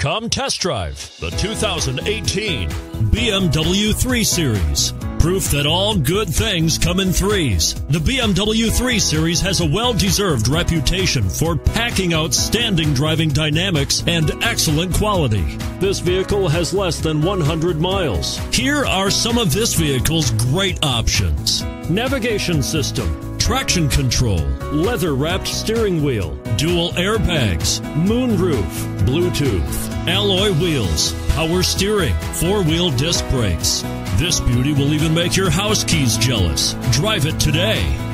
Come test drive the 2018 BMW 3 Series. Proof that all good things come in threes. The BMW 3 Series has a well deserved reputation for packing outstanding driving dynamics and excellent quality. This vehicle has less than 100 miles. Here are some of this vehicle's great options navigation system, traction control, leather wrapped steering wheel, dual airbags, moonroof, Bluetooth, alloy wheels, power steering, four wheel disc brakes. This beauty will even make your house keys jealous. Drive it today.